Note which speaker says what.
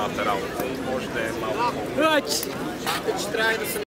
Speaker 1: lateral. Tem poste é mau.
Speaker 2: Antes! Antes